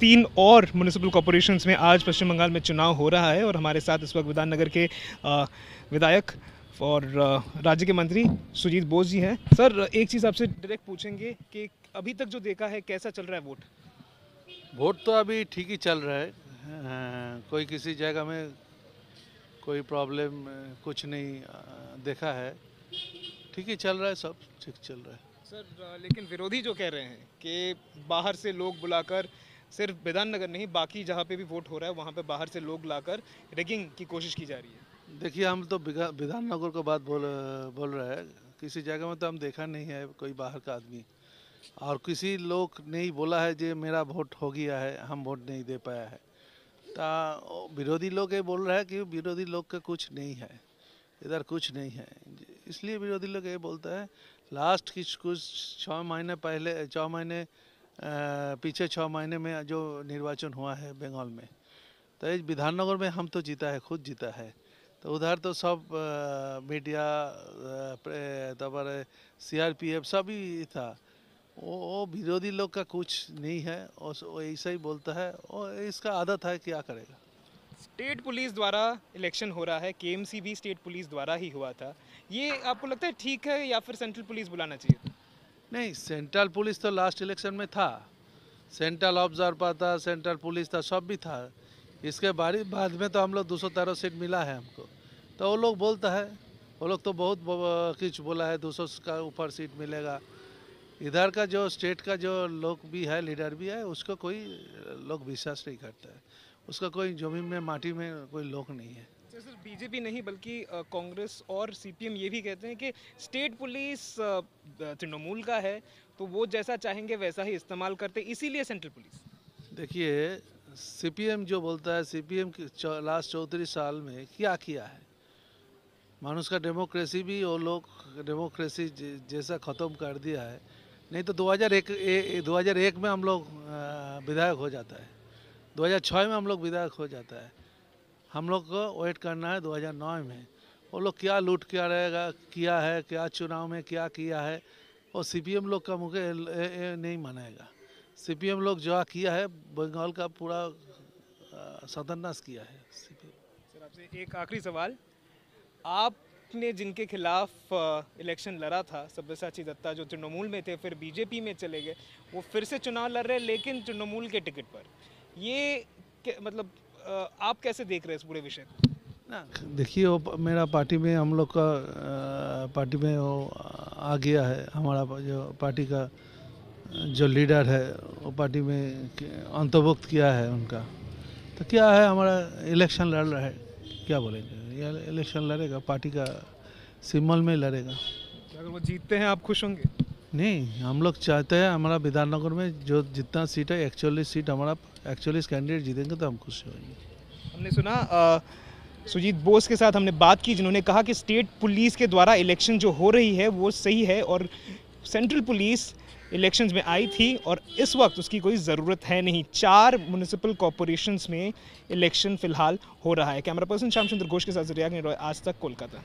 तीन और municipal corporation में आज पश्चिम बंगाल में चुनाव हो रहा है और हमारे साथ इस वक्त विधाननगर के विधायक और राज्य के मंत्री सुजीत बोस जी हैं। सर एक चीज़ आपसे डायरेक्ट पूछेंगे कि अभी तक जो देखा है कैसा चल रहा है वोट? वोट तो अभी ठीक ही चल रहा है। कोई किसी जगह में कोई प्रॉब्लम कुछ नहीं देखा है। ठीक ही चल रहा है सब ठीक चल रहा है। सर लेकिन विरोधी जो कह रहे हैं कि बाहर से लोग बुलाकर सिर्फ़ विधाननगर नहीं, बाकी जहाँ पे भी वोट हो रहा है, वहाँ पे बाहर से लोग लाकर रेगिंग की कोशिश की जा रही है। देखिए, हम तो बिगा- विधाननगर को बात बोल बोल रहे हैं। किसी जगह में तो हम देखा नहीं है कोई बाहर का आदमी। और किसी लोग ने ही बोला है जे, मेरा वोट हो गया है, हम वोट नहीं दे पाया है। ता विरोधी लोग ये बोल रहे हैं कि विरोधी लोग का कुछ नहीं है। इधर कुछ नहीं है। इसलिए विरोधी लोग ये बोलते हैं लास्ट कुछ कुछ छः महीने पहले, छः महीने पीछे छः महीने में जो निर्वाचन हुआ है बंगाल में तो विधाननगर में हम तो जीता है, खुद जीता है। तो उधर तो सब मीडिया तबारे सी आर पी एफ़ सभी था। वो वो विरोधी लोग का कुछ नहीं है, और ऐसा ही बोलता है, और इसका आदत है क्या करेगा? स्टेट पुलिस द्वारा इलेक्शन हो रहा है के भी स्टेट पुलिस द्वारा ही हुआ था। ये आपको लगता है ठीक है या फिर सेंट्रल पुलिस बुलाना चाहिए? नहीं सेंट्रल पुलिस तो लास्ट इलेक्शन में था। सेंट्रल ऑब्जर्वर था सेंट्रल पुलिस था, सब भी था। इसके बारी, बाद में तो हम लोग दो सौ तेरह सीट मिला है हमको। तो वो लोग बोलता है, वो लोग तो बहुत कुछ बोला है दो सौ का ऊपर सीट मिलेगा। इधर का जो स्टेट का जो लोग भी है लीडर भी है, उसको कोई, लोग विश्वास नहीं करता है। उसका कोई ज़मीन में, माटी में कोई लोग नहीं है। सर सिर्फ़ बीजेपी नहीं, बल्कि कांग्रेस और सीपीएम ये भी कहते हैं कि स्टेट पुलिस तृणमूल का है तो वो जैसा चाहेंगे वैसा ही इस्तेमाल करते, इसीलिए सेंट्रल पुलिस। देखिए, सीपीएम जो बोलता है, सीपीएम लास्ट चौंतीस साल में क्या किया है? मानुष का डेमोक्रेसी भी वो लोग डेमोक्रेसी जैसा ख़त्म कर दिया है, नहीं तो 2001 ए- 2001 में हम लोग विधायक हो जाता है 2006 में हम लोग विधायक हो जाता है। हम लोग को वेट करना है 2009 में। वो लोग क्या लूट क्या रहेगा, किया है, क्या चुनाव में क्या किया है वो सीपीएम लोग का मुझे नहीं मनाएगा सीपीएम लोग जो किया है, बंगाल का पूरा सत्यानाश किया है सर, आपसे एक आखिरी सवाल। आपने जिनके खिलाफ इलेक्शन लड़ा था सब्यसाची दत्ता जो तृणमूल में थे, फिर बीजेपी में चले गए, वो फिर से चुनाव लड़ रहे लेकिन तृणमूल के टिकट पर। ये मतलब आप कैसे देख रहे हैं इस पूरे विषय को? ना देखिए वो मेरा पार्टी में हम लोग का पार्टी में वो आ गया है। हमारा जो पार्टी का जो लीडर है वो पार्टी में अंतर्भुक्त किया है उनका। तो क्या है हमारा इलेक्शन लड़ रहा है। क्या बोलेंगे? इलेक्शन लड़ेगा पार्टी का सिम्बल में लड़ेगा। अगर वो जीतते हैं आप खुश होंगे? नहीं हम लोग चाहते हैं हमारा विधाननगर में जो जितना सीट है एक्चुअली सीट हमारा एक्चुअली कैंडिडेट जीतेंगे तो हम खुश होंगे। हमने सुना अ, सुजीत बोस के साथ हमने बात की जिन्होंने कहा कि स्टेट पुलिस के द्वारा इलेक्शन जो हो रही है वो सही है और सेंट्रल पुलिस इलेक्शंस में आई थी और इस वक्त उसकी कोई ज़रूरत है नहीं। चार म्यूनिसिपल कॉरपोरेशंस में इलेक्शन फ़िलहाल हो रहा है। कैमरा पर्सन श्याम चंद्र घोष के साथ रिया रॉय आज तक कोलकाता।